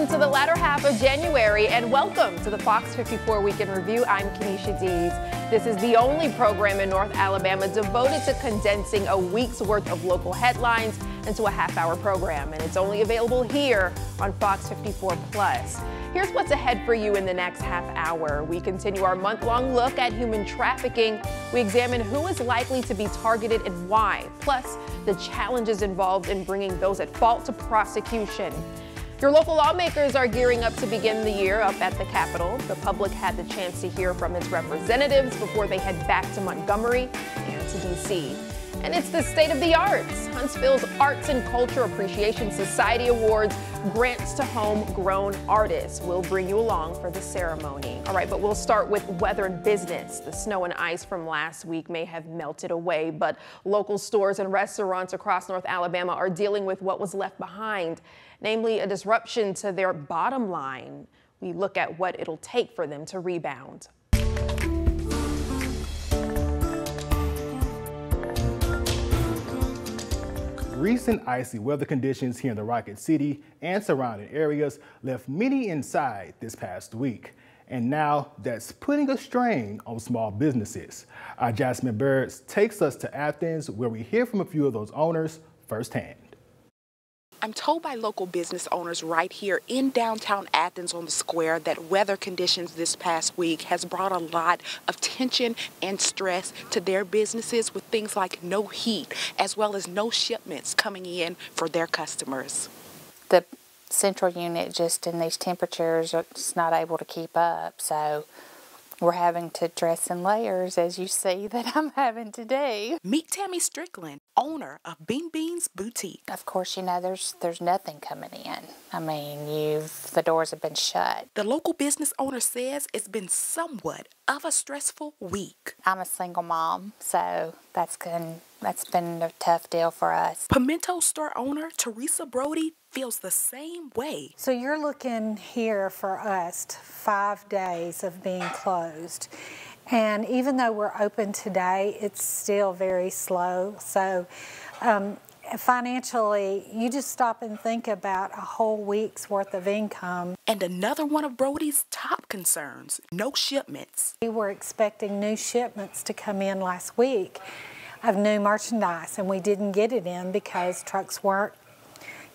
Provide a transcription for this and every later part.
Welcome to the latter half of January and welcome to the Fox 54 Week in Review. I'm Kenesha Dees. This is the only program in North Alabama devoted to condensing a week's worth of local headlines into a half hour program, and it's only available here on Fox 54 Plus. Here's what's ahead for you in the next half hour. We continue our month long look at human trafficking. We examine who is likely to be targeted and why, plus the challenges involved in bringing those at fault to prosecution. Your local lawmakers are gearing up to begin the year up at the Capitol. The public had the chance to hear from its representatives before they head back to Montgomery and to D.C. And it's the State of the Arts. Huntsville's Arts and Culture Appreciation Society Awards grants to homegrown artists. We'll bring you along for the ceremony. All right, but we'll start with weather and business. The snow and ice from last week may have melted away, but local stores and restaurants across North Alabama are dealing with what was left behind, namely a disruption to their bottom line. We look at what it'll take for them to rebound. Recent icy weather conditions here in the Rocket City and surrounding areas left many inside this past week. And now that's putting a strain on small businesses. Our Jasmine Bird takes us to Athens where we hear from a few of those owners firsthand. I'm told by local business owners right here in downtown Athens on the square that weather conditions this past week has brought a lot of tension and stress to their businesses with things like no heat as well as no shipments coming in for their customers. The central unit just in these temperatures it's not able to keep up so we're having to dress in layers as you see that I'm having today. Meet Tammy Strickland, owner of Bean Beans Boutique. Of course, you know there's there's nothing coming in. I mean, you've the doors have been shut. The local business owner says it's been somewhat of a stressful week. I'm a single mom, so that's been that's been a tough deal for us. Pimento store owner Teresa Brody feels the same way. So you're looking here for us five days of being closed. And even though we're open today, it's still very slow. So um, financially, you just stop and think about a whole week's worth of income. And another one of Brody's top concerns, no shipments. We were expecting new shipments to come in last week of new merchandise and we didn't get it in because trucks weren't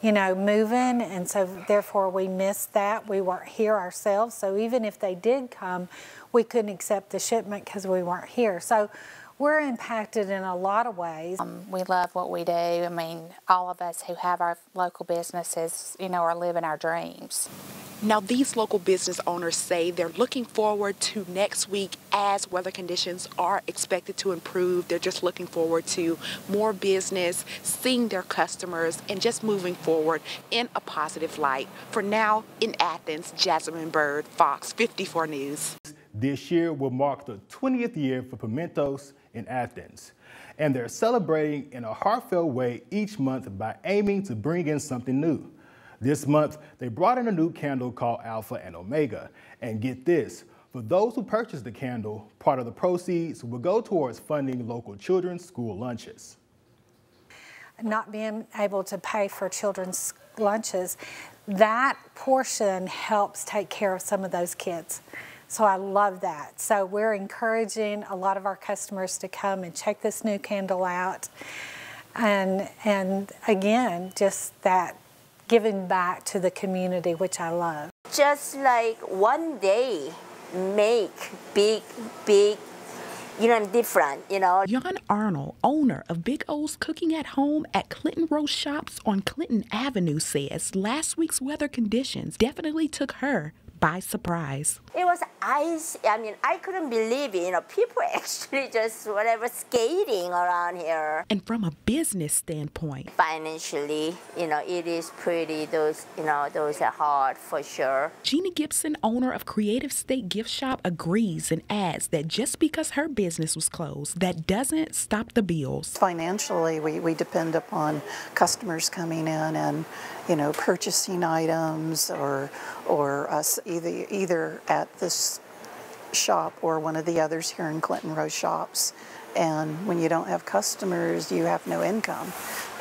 you know, moving, and so therefore we missed that. We weren't here ourselves, so even if they did come, we couldn't accept the shipment because we weren't here. So we're impacted in a lot of ways. Um, we love what we do. I mean, all of us who have our local businesses, you know, are living our dreams. Now, these local business owners say they're looking forward to next week as weather conditions are expected to improve. They're just looking forward to more business, seeing their customers, and just moving forward in a positive light. For now, in Athens, Jasmine Bird, Fox 54 News. This year will mark the 20th year for Pimentos in Athens. And they're celebrating in a heartfelt way each month by aiming to bring in something new. This month, they brought in a new candle called Alpha and Omega. And get this, for those who purchase the candle, part of the proceeds will go towards funding local children's school lunches. Not being able to pay for children's lunches, that portion helps take care of some of those kids. So I love that. So we're encouraging a lot of our customers to come and check this new candle out. And, and again, just that giving back to the community, which I love. Just like one day make big, big you know, different, you know. Jan Arnold, owner of Big O's Cooking at Home at Clinton Row Shops on Clinton Avenue, says last week's weather conditions definitely took her by surprise. It was ice. I mean, I couldn't believe it. You know, people actually just whatever skating around here. And from a business standpoint, financially, you know, it is pretty. Those, you know, those are hard for sure. Jeannie Gibson, owner of Creative State Gift Shop, agrees and adds that just because her business was closed, that doesn't stop the bills. Financially, we, we depend upon customers coming in and you know, purchasing items or, or us either, either at this shop or one of the others here in Clinton Row shops. And when you don't have customers, you have no income.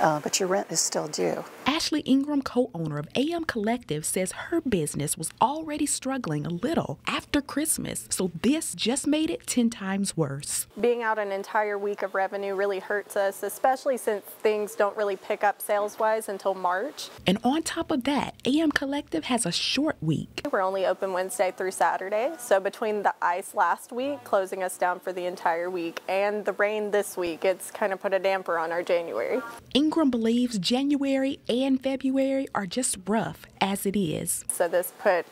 Uh, but your rent is still due. Ashley Ingram, co owner of AM Collective, says her business was already struggling a little after Christmas, so this just made it 10 times worse. Being out an entire week of revenue really hurts us, especially since things don't really pick up sales wise until March. And on top of that, AM Collective has a short week. We're only open Wednesday through Saturday, so between the ice last week closing us down for the entire week and the rain this week, it's kind of put a damper on our January. Ingram believes January and February are just rough as it is. So this put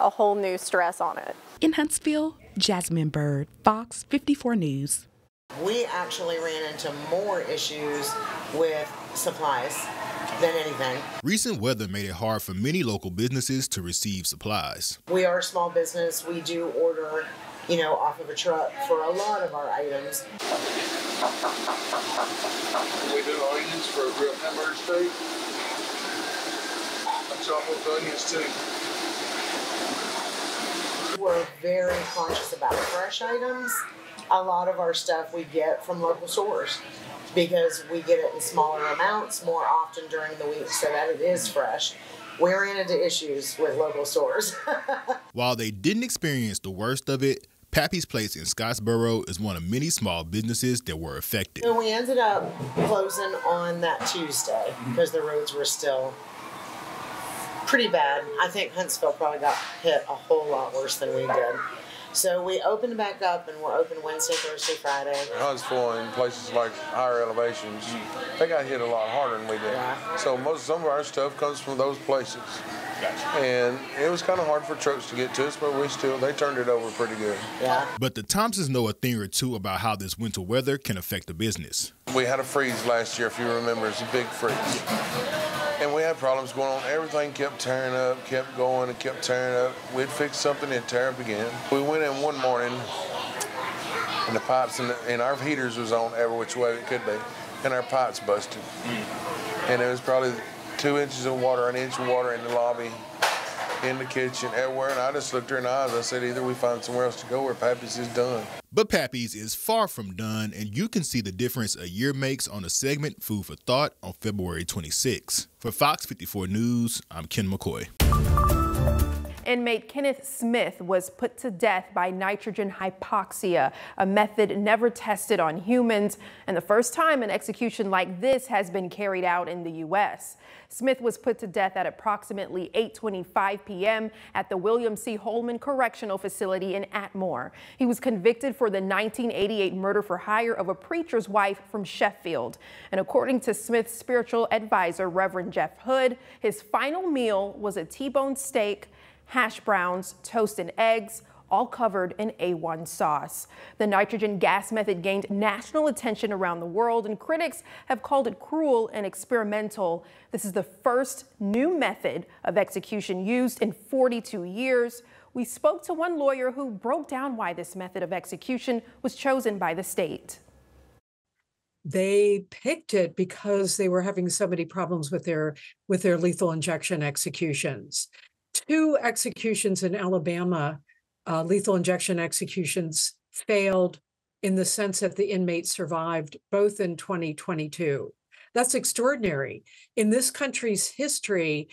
a whole new stress on it. In Huntsville, Jasmine Bird, Fox 54 News. We actually ran into more issues with supplies than anything. Recent weather made it hard for many local businesses to receive supplies. We are a small business. We do order, you know, off of a truck for a lot of our items. We do onions for a grilled hamburger steak. I chop up onions too. We're very conscious about fresh items. A lot of our stuff we get from local stores because we get it in smaller amounts more often during the week so that it is fresh. We ran into issues with local stores. While they didn't experience the worst of it, Pappy's Place in Scottsboro is one of many small businesses that were affected. And we ended up closing on that Tuesday because the roads were still pretty bad. I think Huntsville probably got hit a whole lot worse than we did. So we opened back up and we're open Wednesday, Thursday, Friday. Huntsville and places like higher elevations, they got hit a lot harder than we did. Yeah. So most some of our stuff comes from those places. And it was kind of hard for trucks to get to us, but we still they turned it over pretty good. Yeah. But the Thompsons know a thing or two about how this winter weather can affect the business. We had a freeze last year, if you remember, it's a big freeze. And we had problems going on. Everything kept tearing up, kept going, and kept tearing up. We'd fix something, it'd tear up again. We went in one morning, and the pipes and, the, and our heaters was on every which way it could be, and our pipes busted. Mm. And it was probably two inches of water, an inch of water in the lobby, in the kitchen, everywhere. And I just looked her in the eyes. I said, either we find somewhere else to go or Pappy's is done. But Pappy's is far from done, and you can see the difference a year makes on the segment Food for Thought on February 26. For Fox 54 News, I'm Ken McCoy. Inmate Kenneth Smith was put to death by nitrogen hypoxia, a method never tested on humans, and the first time an execution like this has been carried out in the U.S. Smith was put to death at approximately 8:25 p.m. at the William C. Holman Correctional Facility in Atmore. He was convicted for the 1988 murder for hire of a preacher's wife from Sheffield. And according to Smith's spiritual advisor, Reverend Jeff Hood, his final meal was a T-bone steak hash browns, toast and eggs, all covered in A1 sauce. The nitrogen gas method gained national attention around the world, and critics have called it cruel and experimental. This is the first new method of execution used in 42 years. We spoke to one lawyer who broke down why this method of execution was chosen by the state. They picked it because they were having so many problems with their with their lethal injection executions two executions in Alabama, uh, lethal injection executions, failed in the sense that the inmates survived both in 2022. That's extraordinary. In this country's history,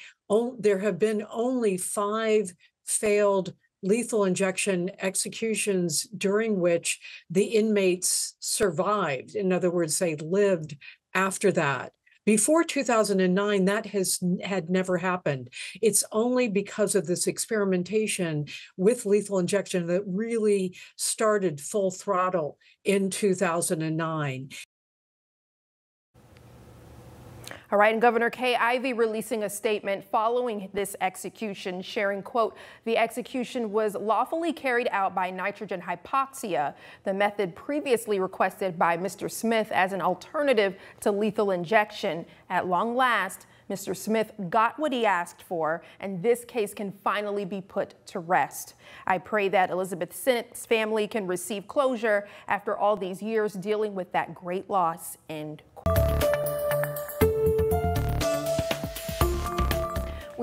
there have been only five failed lethal injection executions during which the inmates survived. In other words, they lived after that. Before 2009, that has had never happened. It's only because of this experimentation with lethal injection that really started full throttle in 2009. All right, and Governor Kay Ivey releasing a statement following this execution, sharing, quote, the execution was lawfully carried out by nitrogen hypoxia, the method previously requested by Mr. Smith as an alternative to lethal injection. At long last, Mr. Smith got what he asked for, and this case can finally be put to rest. I pray that Elizabeth Sennett's family can receive closure after all these years dealing with that great loss. End quote.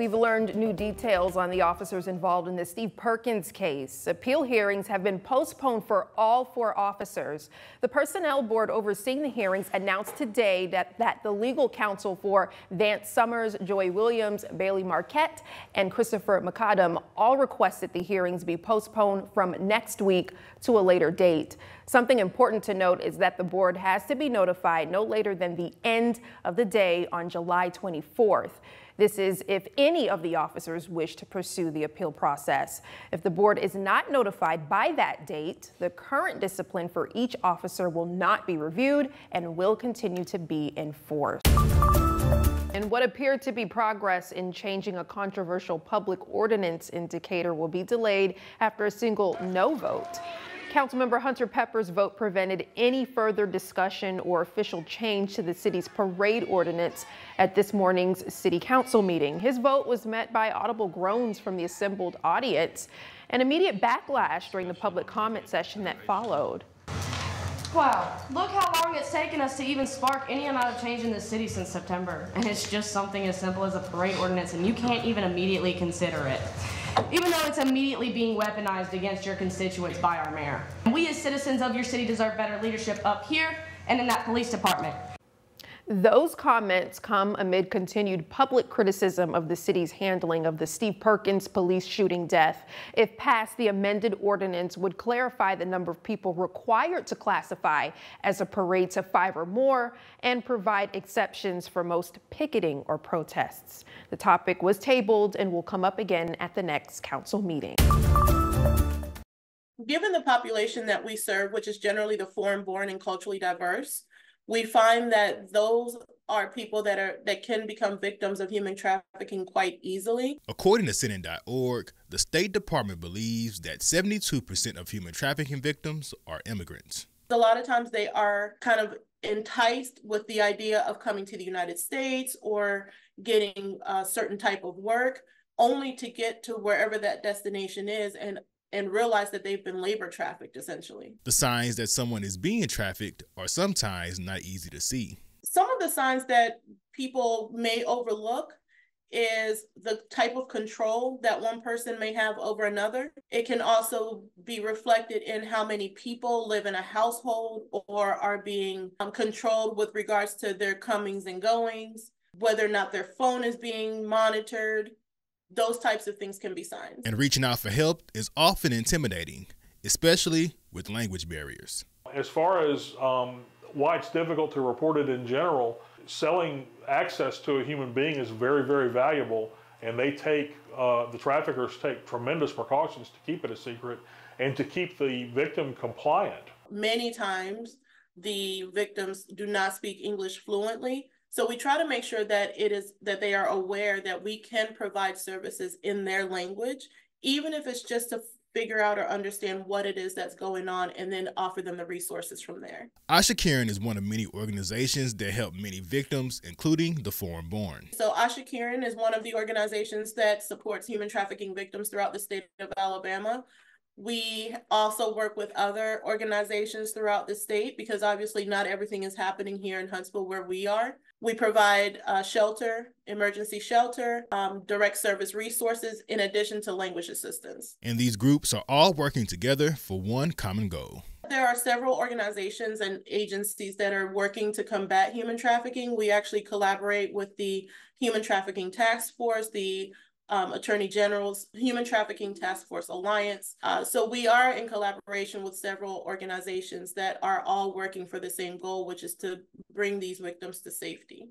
We've learned new details on the officers involved in the Steve Perkins case. Appeal hearings have been postponed for all four officers. The personnel board overseeing the hearings announced today that, that the legal counsel for Vance Summers, Joy Williams, Bailey Marquette, and Christopher McAdam all requested the hearings be postponed from next week to a later date. Something important to note is that the board has to be notified no later than the end of the day on July 24th. This is if any of the officers wish to pursue the appeal process. If the board is not notified by that date, the current discipline for each officer will not be reviewed and will continue to be enforced. And what appeared to be progress in changing a controversial public ordinance in Decatur will be delayed after a single no vote. Councilmember Hunter Pepper's vote prevented any further discussion or official change to the city's parade ordinance at this morning's city council meeting. His vote was met by audible groans from the assembled audience and immediate backlash during the public comment session that followed. Wow, look how long it's taken us to even spark any amount of change in this city since September. And it's just something as simple as a parade ordinance, and you can't even immediately consider it even though it's immediately being weaponized against your constituents by our mayor. We as citizens of your city deserve better leadership up here and in that police department. Those comments come amid continued public criticism of the city's handling of the Steve Perkins police shooting death. If passed, the amended ordinance would clarify the number of people required to classify as a parade to five or more and provide exceptions for most picketing or protests. The topic was tabled and will come up again at the next council meeting. Given the population that we serve, which is generally the foreign born and culturally diverse, we find that those are people that are that can become victims of human trafficking quite easily. According to CNN.org, the State Department believes that 72% of human trafficking victims are immigrants. A lot of times they are kind of enticed with the idea of coming to the United States or getting a certain type of work only to get to wherever that destination is and and realize that they've been labor trafficked essentially. The signs that someone is being trafficked are sometimes not easy to see. Some of the signs that people may overlook is the type of control that one person may have over another. It can also be reflected in how many people live in a household or are being um, controlled with regards to their comings and goings, whether or not their phone is being monitored, those types of things can be signs. And reaching out for help is often intimidating, especially with language barriers. As far as um, why it's difficult to report it in general, selling access to a human being is very, very valuable, and they take uh, the traffickers take tremendous precautions to keep it a secret and to keep the victim compliant. Many times, the victims do not speak English fluently, so we try to make sure that it is that they are aware that we can provide services in their language, even if it's just to figure out or understand what it is that's going on and then offer them the resources from there. AshaKiran is one of many organizations that help many victims, including the foreign born. So AshaKiran is one of the organizations that supports human trafficking victims throughout the state of Alabama. We also work with other organizations throughout the state because obviously not everything is happening here in Huntsville where we are. We provide uh, shelter, emergency shelter, um, direct service resources, in addition to language assistance. And these groups are all working together for one common goal. There are several organizations and agencies that are working to combat human trafficking. We actually collaborate with the Human Trafficking Task Force, the um, Attorney General's Human Trafficking Task Force Alliance. Uh, so we are in collaboration with several organizations that are all working for the same goal, which is to bring these victims to safety.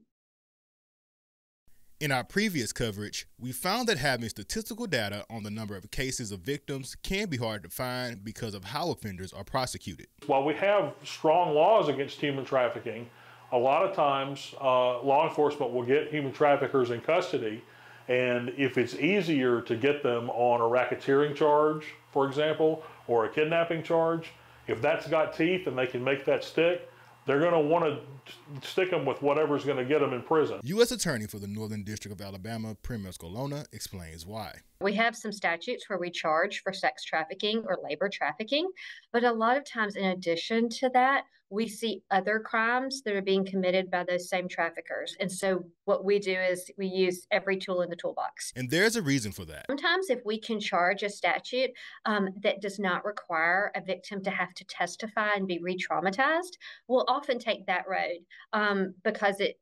In our previous coverage, we found that having statistical data on the number of cases of victims can be hard to find because of how offenders are prosecuted. While we have strong laws against human trafficking, a lot of times uh, law enforcement will get human traffickers in custody and if it's easier to get them on a racketeering charge, for example, or a kidnapping charge, if that's got teeth and they can make that stick, they're going to want to stick them with whatever's going to get them in prison. U.S. Attorney for the Northern District of Alabama, Prim Escalona, explains why. We have some statutes where we charge for sex trafficking or labor trafficking, but a lot of times, in addition to that, we see other crimes that are being committed by those same traffickers. And so, what we do is we use every tool in the toolbox. And there's a reason for that. Sometimes, if we can charge a statute um, that does not require a victim to have to testify and be re traumatized, we'll often take that road um, because it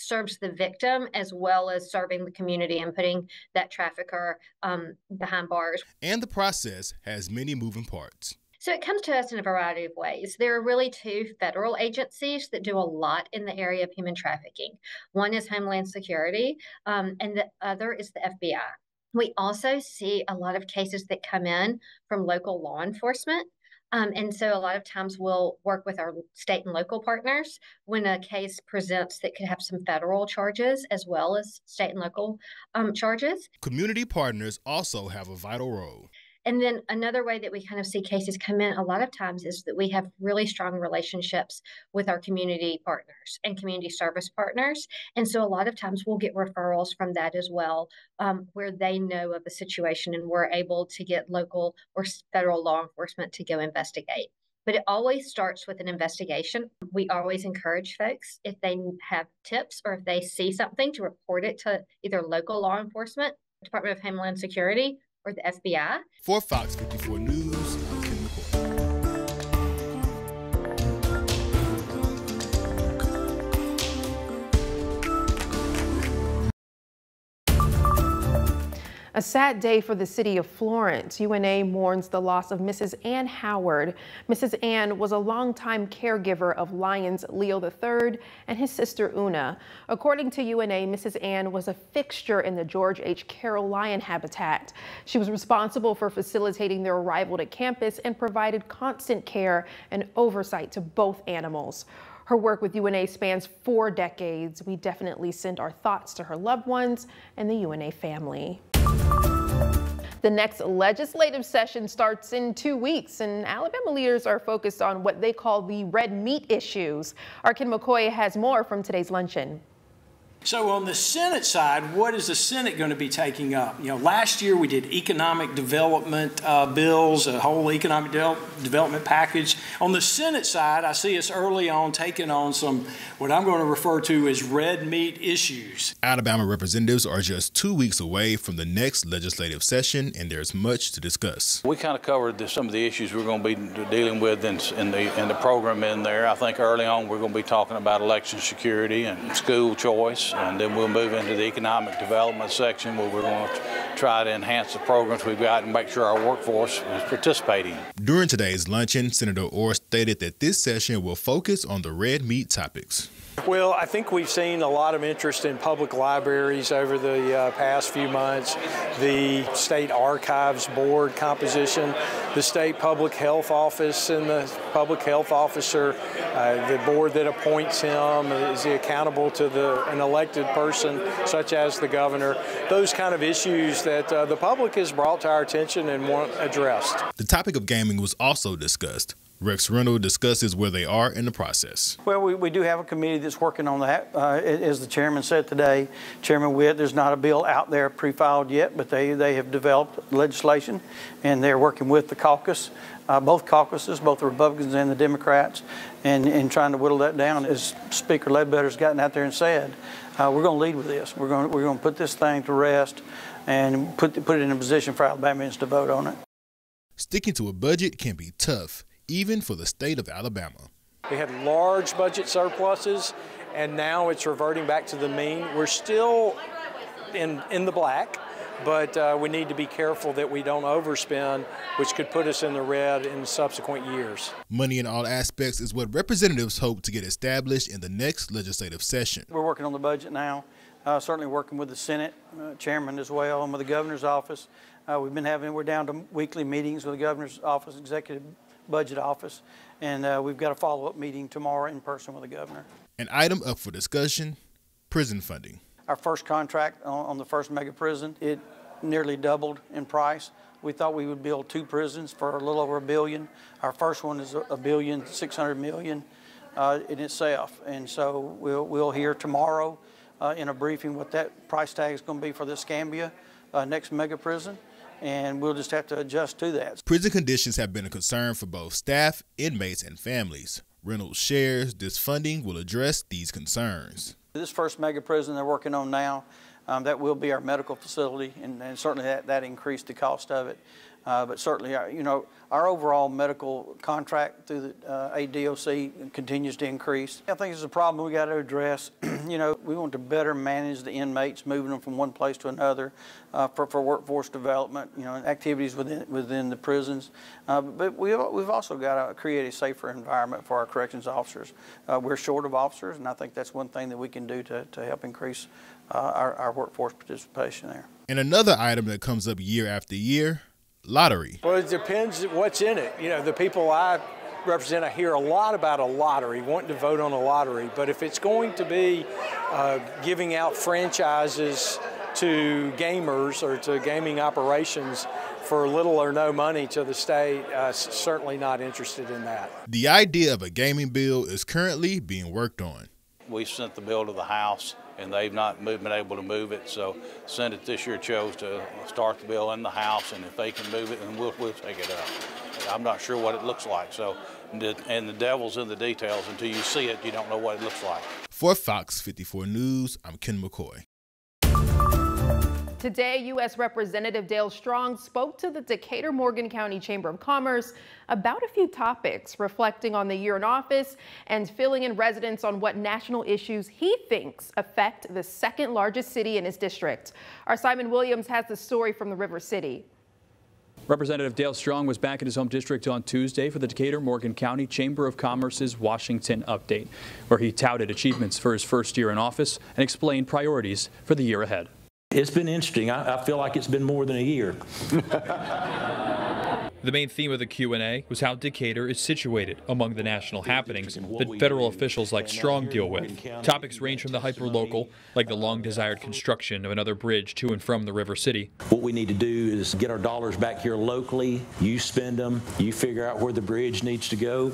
serves the victim as well as serving the community and putting that trafficker um, behind bars. And the process has many moving parts. So it comes to us in a variety of ways. There are really two federal agencies that do a lot in the area of human trafficking. One is Homeland Security, um, and the other is the FBI. We also see a lot of cases that come in from local law enforcement. Um, and so a lot of times we'll work with our state and local partners when a case presents that could have some federal charges as well as state and local um, charges. Community partners also have a vital role. And then another way that we kind of see cases come in a lot of times is that we have really strong relationships with our community partners and community service partners. And so a lot of times we'll get referrals from that as well, um, where they know of a situation and we're able to get local or federal law enforcement to go investigate. But it always starts with an investigation. We always encourage folks, if they have tips or if they see something, to report it to either local law enforcement, Department of Homeland Security, or the FBI. For Fox 54 News, A sad day for the city of Florence. UNA mourns the loss of Mrs. Ann Howard. Mrs. Ann was a longtime caregiver of Lions Leo III and his sister Una. According to UNA, Mrs. Ann was a fixture in the George H. Carroll Lion habitat. She was responsible for facilitating their arrival to campus and provided constant care and oversight to both animals. Her work with UNA spans four decades. We definitely send our thoughts to her loved ones and the UNA family. The next legislative session starts in two weeks, and Alabama leaders are focused on what they call the red meat issues. Our Ken McCoy has more from today's luncheon. So on the Senate side, what is the Senate going to be taking up? You know, last year we did economic development uh, bills, a whole economic de development package. On the Senate side, I see us early on taking on some what I'm going to refer to as red meat issues. Alabama representatives are just two weeks away from the next legislative session, and there's much to discuss. We kind of covered the, some of the issues we're going to be dealing with in, in the in the program in there. I think early on we're going to be talking about election security and school choice and then we'll move into the economic development section where we're going to try to enhance the programs we've got and make sure our workforce is participating. During today's luncheon, Senator Orr stated that this session will focus on the red meat topics. Well, I think we've seen a lot of interest in public libraries over the uh, past few months. The State Archives Board composition, the State Public Health Office and the Public Health Officer, uh, the board that appoints him, is he accountable to the, an elected person such as the governor? Those kind of issues that uh, the public has brought to our attention and want addressed. The topic of gaming was also discussed. Rex Reynolds discusses where they are in the process. Well, we, we do have a committee that's working on that. Uh, as the chairman said today, Chairman Whitt, there's not a bill out there pre-filed yet, but they, they have developed legislation and they're working with the caucus, uh, both caucuses, both the Republicans and the Democrats, and, and trying to whittle that down. As Speaker Ledbetter's gotten out there and said, uh, we're going to lead with this. We're going, we're going to put this thing to rest and put, put it in a position for Alabamians to vote on it. Sticking to a budget can be tough even for the state of Alabama. We had large budget surpluses, and now it's reverting back to the mean. We're still in, in the black, but uh, we need to be careful that we don't overspend, which could put us in the red in subsequent years. Money in all aspects is what representatives hope to get established in the next legislative session. We're working on the budget now, uh, certainly working with the Senate uh, chairman as well and with the governor's office. Uh, we've been having, we're down to weekly meetings with the governor's office, executive budget office, and uh, we've got a follow-up meeting tomorrow in person with the governor. An item up for discussion, prison funding. Our first contract on, on the first mega prison, it nearly doubled in price. We thought we would build two prisons for a little over a billion. Our first one is a billion, 600 million. uh, in itself. And so we'll, we'll hear tomorrow uh, in a briefing what that price tag is going to be for the Escambia uh, next mega prison. And we'll just have to adjust to that. Prison conditions have been a concern for both staff, inmates, and families. Reynolds shares this funding will address these concerns. This first mega prison they're working on now, um, that will be our medical facility, and, and certainly that, that increased the cost of it. Uh, but certainly, uh, you know, our overall medical contract through the uh, ADOC continues to increase. I think it's a problem we got to address. you know, we want to better manage the inmates, moving them from one place to another uh, for, for workforce development, you know, activities within, within the prisons. Uh, but we, we've also got to create a safer environment for our corrections officers. Uh, we're short of officers, and I think that's one thing that we can do to, to help increase our, our workforce participation there. And another item that comes up year after year lottery. Well, it depends what's in it. You know, the people I represent, I hear a lot about a lottery, wanting to vote on a lottery. But if it's going to be uh, giving out franchises to gamers or to gaming operations for little or no money to the state, uh, certainly not interested in that. The idea of a gaming bill is currently being worked on. We sent the bill to the House and they've not been able to move it. So Senate this year chose to start the bill in the House, and if they can move it, then we'll, we'll take it up. I'm not sure what it looks like. So, and the devil's in the details. Until you see it, you don't know what it looks like. For Fox 54 News, I'm Ken McCoy. Today, U.S. Representative Dale Strong spoke to the Decatur Morgan County Chamber of Commerce about a few topics, reflecting on the year in office and filling in residents on what national issues he thinks affect the second largest city in his district. Our Simon Williams has the story from the River City. Representative Dale Strong was back in his home district on Tuesday for the Decatur Morgan County Chamber of Commerce's Washington update, where he touted achievements for his first year in office and explained priorities for the year ahead. It's been interesting. I, I feel like it's been more than a year. The main theme of the Q&A was how Decatur is situated among the national happenings that federal officials like Strong deal with. Topics range from the hyper-local, like the long-desired construction of another bridge to and from the River City. What we need to do is get our dollars back here locally. You spend them. You figure out where the bridge needs to go.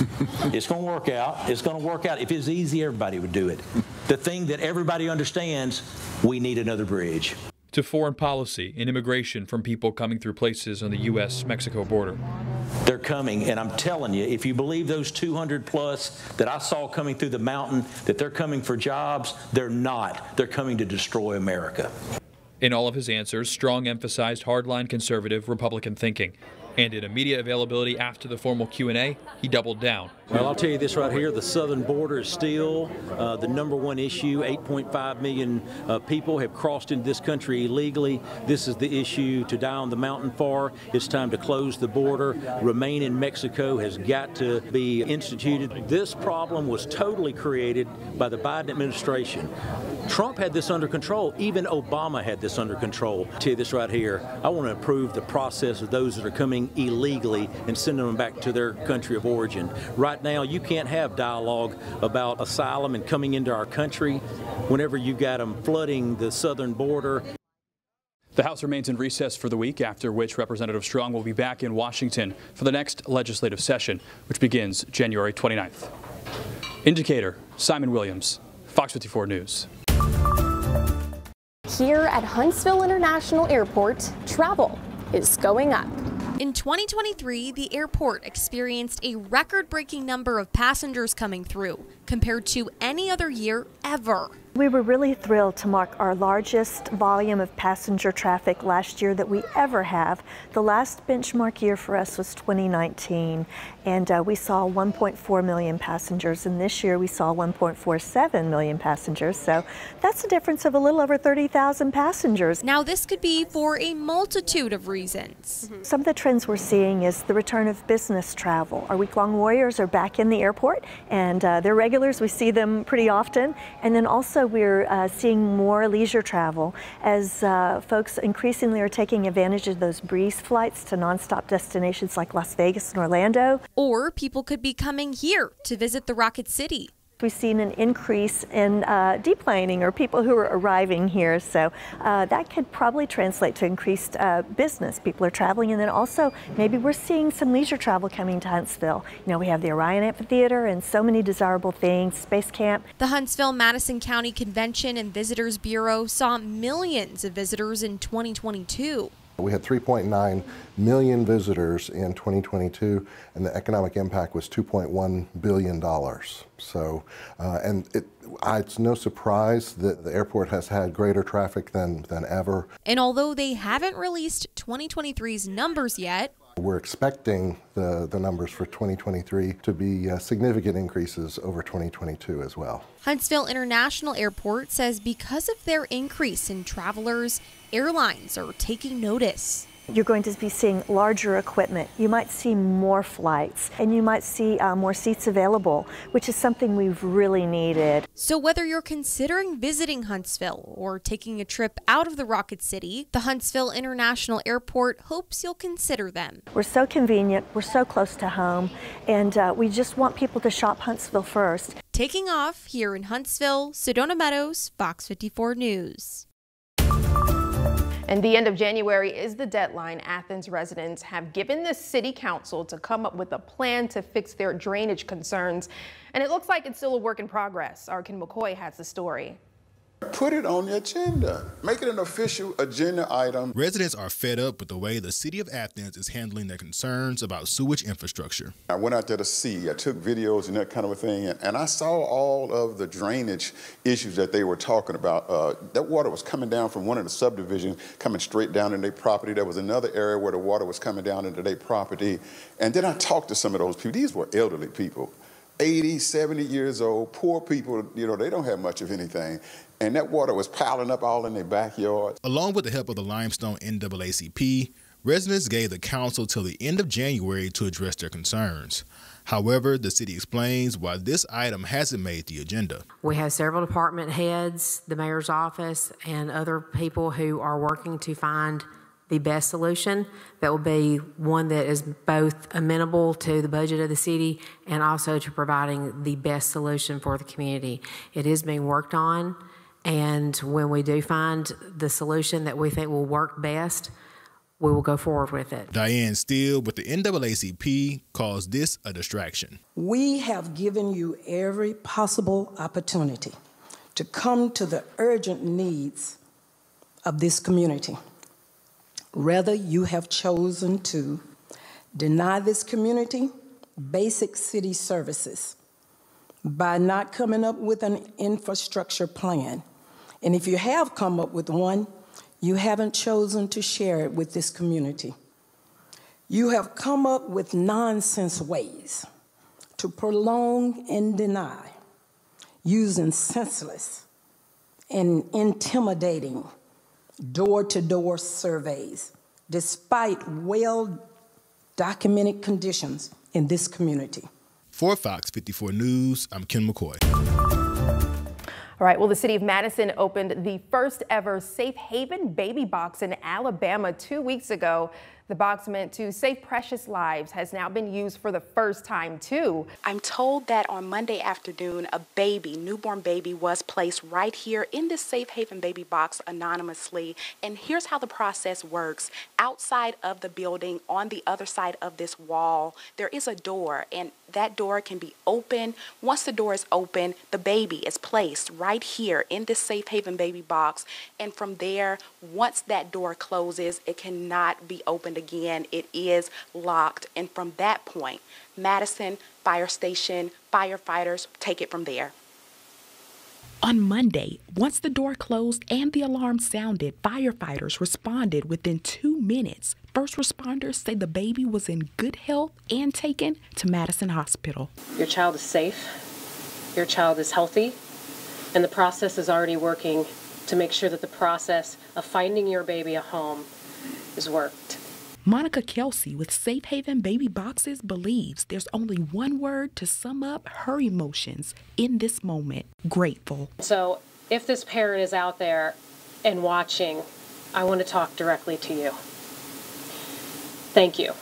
it's going to work out. It's going to work out. If it's easy, everybody would do it. The thing that everybody understands, we need another bridge to foreign policy and immigration from people coming through places on the U.S. Mexico border. They're coming, and I'm telling you, if you believe those 200 plus that I saw coming through the mountain, that they're coming for jobs, they're not. They're coming to destroy America. In all of his answers, Strong emphasized hardline conservative Republican thinking and in a media availability after the formal Q&A, he doubled down. Well, I'll tell you this right here, the southern border is still uh, the number one issue. 8.5 million uh, people have crossed into this country illegally. This is the issue to die on the mountain for. It's time to close the border. Remain in Mexico has got to be instituted. This problem was totally created by the Biden administration. Trump had this under control. Even Obama had this under control. I'll tell you this right here. I want to improve the process of those that are coming illegally and sending them back to their country of origin. Right now, you can't have dialogue about asylum and coming into our country whenever you've got them flooding the southern border. The House remains in recess for the week, after which Representative Strong will be back in Washington for the next legislative session, which begins January 29th. In Decatur, Simon Williams, Fox 54 News. Here at Huntsville International Airport, travel is going up. In 2023, the airport experienced a record breaking number of passengers coming through compared to any other year ever. We were really thrilled to mark our largest volume of passenger traffic last year that we ever have. The last benchmark year for us was 2019, and uh, we saw 1.4 million passengers, and this year we saw 1.47 million passengers. So that's a difference of a little over 30,000 passengers. Now, this could be for a multitude of reasons. Mm -hmm. Some of the trends we're seeing is the return of business travel. Our week long warriors are back in the airport, and uh, they're regulars. We see them pretty often. And then we're uh, seeing more leisure travel as uh, folks increasingly are taking advantage of those breeze flights to nonstop destinations like Las Vegas and Orlando. Or people could be coming here to visit the Rocket City. We've seen an increase in uh, deplaning or people who are arriving here, so uh, that could probably translate to increased uh, business. People are traveling, and then also maybe we're seeing some leisure travel coming to Huntsville. You know, we have the Orion Amphitheater and so many desirable things, Space Camp. The Huntsville Madison County Convention and Visitors Bureau saw millions of visitors in 2022. We had 3.9 million visitors in 2022, and the economic impact was 2.1 billion dollars. So, uh, and it, it's no surprise that the airport has had greater traffic than than ever. And although they haven't released 2023's numbers yet, we're expecting the, the numbers for 2023 to be uh, significant increases over 2022 as well. Huntsville International Airport says because of their increase in travelers, airlines are taking notice. You're going to be seeing larger equipment. You might see more flights and you might see uh, more seats available, which is something we've really needed. So, whether you're considering visiting Huntsville or taking a trip out of the Rocket City, the Huntsville International Airport hopes you'll consider them. We're so convenient, we're so close to home, and uh, we just want people to shop Huntsville first. Taking off here in Huntsville, Sedona Meadows, Fox 54 News. And the end of January is the deadline Athens residents have given the city council to come up with a plan to fix their drainage concerns. And it looks like it's still a work in progress. Our Ken McCoy has the story. Put it on the agenda. Make it an official agenda item. Residents are fed up with the way the city of Athens is handling their concerns about sewage infrastructure. I went out there to see, I took videos and that kind of a thing, and, and I saw all of the drainage issues that they were talking about. Uh, that water was coming down from one of the subdivisions, coming straight down into their property. There was another area where the water was coming down into their property. And then I talked to some of those people. These were elderly people. 80, 70 years old, poor people, you know, they don't have much of anything and that water was piling up all in their backyard. Along with the help of the Limestone NAACP, residents gave the council till the end of January to address their concerns. However, the city explains why this item hasn't made the agenda. We have several department heads, the mayor's office, and other people who are working to find the best solution that will be one that is both amenable to the budget of the city and also to providing the best solution for the community. It is being worked on. And when we do find the solution that we think will work best, we will go forward with it. Diane Steele with the NAACP calls this a distraction. We have given you every possible opportunity to come to the urgent needs of this community. Rather, you have chosen to deny this community basic city services by not coming up with an infrastructure plan and if you have come up with one, you haven't chosen to share it with this community. You have come up with nonsense ways to prolong and deny, using senseless and intimidating door to door surveys, despite well documented conditions in this community. For Fox 54 News, I'm Ken McCoy. All right, well, the city of Madison opened the first ever Safe Haven Baby Box in Alabama two weeks ago. The box meant to save precious lives has now been used for the first time, too. I'm told that on Monday afternoon, a baby, newborn baby, was placed right here in this Safe Haven baby box anonymously. And here's how the process works. Outside of the building, on the other side of this wall, there is a door, and that door can be open. Once the door is open, the baby is placed right here in this safe haven baby box. And from there, once that door closes, it cannot be opened again. It is locked. And from that point, Madison Fire Station firefighters take it from there. On Monday, once the door closed and the alarm sounded, firefighters responded within two minutes. First responders say the baby was in good health and taken to Madison Hospital. Your child is safe, your child is healthy, and the process is already working to make sure that the process of finding your baby a home is worked. Monica Kelsey with Safe Haven Baby Boxes believes there's only one word to sum up her emotions in this moment grateful. So, if this parent is out there and watching, I want to talk directly to you. Thank you.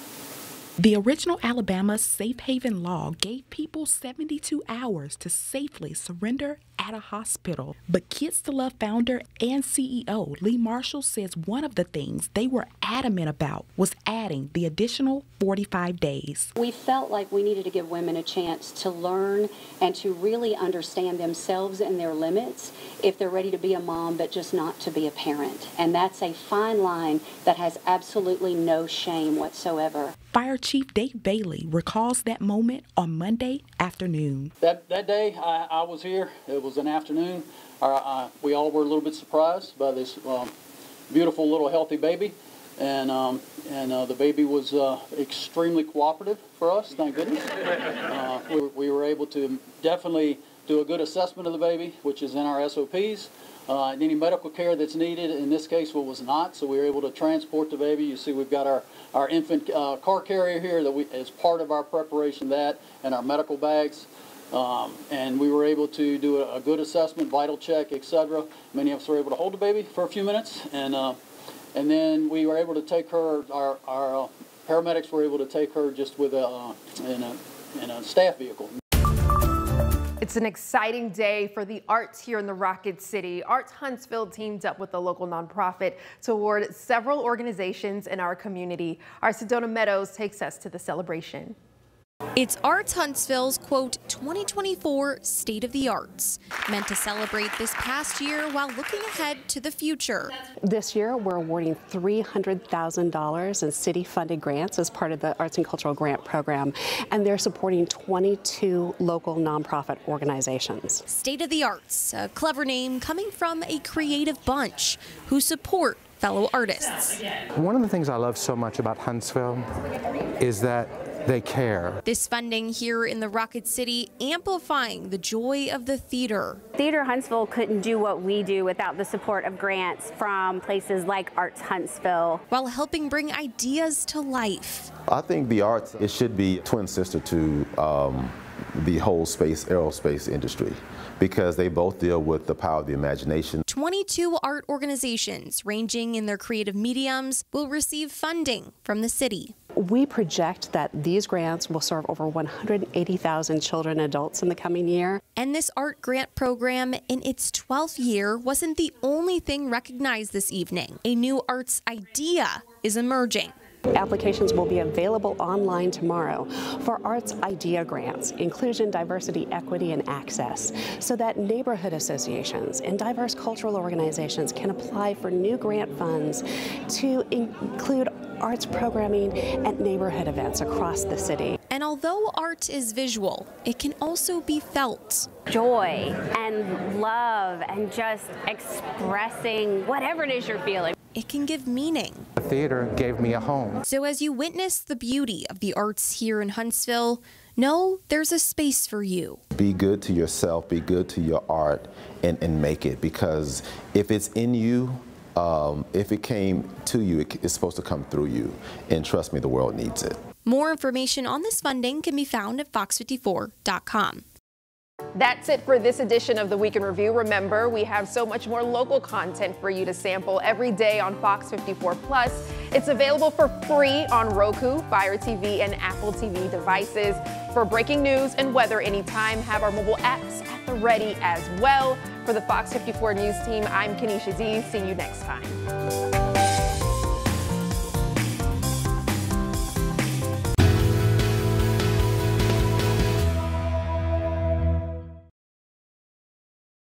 The original Alabama safe haven law gave people 72 hours to safely surrender at a hospital. But Kids to Love founder and CEO Lee Marshall says one of the things they were adamant about was adding the additional 45 days. We felt like we needed to give women a chance to learn and to really understand themselves and their limits if they're ready to be a mom, but just not to be a parent. And that's a fine line that has absolutely no shame whatsoever. Fire Chief Dave Bailey recalls that moment on Monday afternoon. That, that day I, I was here, it was an afternoon. uh, we all were a little bit surprised by this um, beautiful little healthy baby. And, um, and uh, the baby was uh, extremely cooperative for us, thank goodness. Uh, we, we were able to definitely do a good assessment of the baby, which is in our SOPs. Uh, any medical care that's needed. In this case, what was not, so we were able to transport the baby. You see, we've got our our infant uh, car carrier here that we, as part of our preparation that and our medical bags. Um, and we were able to do a, good assessment, vital check, etc. Many of us were able to hold the baby for a few minutes, and uh, and then we were able to take her. Our, our uh, paramedics were able to take her just with a uh, in a in a staff vehicle. It's an exciting day for the arts here in the Rocket City. Arts Huntsville teamed up with a local nonprofit to award several organizations in our community. Our Sedona Meadows takes us to the celebration. It's Arts Huntsville's quote 2024 State of the Arts, meant to celebrate this past year while looking ahead to the future. This year, we're awarding $300,000 in city funded grants as part of the Arts and Cultural Grant Program, and they're supporting 22 local nonprofit organizations. State of the Arts, a clever name coming from a creative bunch who support fellow artists. One of the things I love so much about Huntsville is that they care. This funding here in the Rocket City amplifying the joy of the theater. Theater Huntsville couldn't do what we do without the support of grants from places like Arts Huntsville. While helping bring ideas to life. I think the arts, it should be twin sister to um, the whole space aerospace industry because they both deal with the power of the imagination. 22 art organizations ranging in their creative mediums will receive funding from the city. We project that these grants will serve over 180,000 children and adults in the coming year. And this art grant program in its 12th year wasn't the only thing recognized this evening. A new arts idea is emerging. Applications will be available online tomorrow for arts idea grants, inclusion, diversity, equity, and access, so that neighborhood associations and diverse cultural organizations can apply for new grant funds to include arts programming at neighborhood events across the city. And although art is visual, it can also be felt. Joy and love and just expressing whatever it is you're feeling. It can give meaning. The theater gave me a home. So as you witness the beauty of the arts here in Huntsville, know there's a space for you. Be good to yourself, be good to your art, and, and make it because if it's in you, um, if it came to you, it, it's supposed to come through you. And trust me, the world needs it. More information on this funding can be found at fox54.com. That's it for this edition of the Week in Review. Remember, we have so much more local content for you to sample every day on Fox 54 Plus. It's available for free on Roku, Fire TV, and Apple TV devices. For breaking news and weather anytime, have our mobile apps at the ready as well. For the Fox 54 News team, I'm Kenesha Dees. See you next time.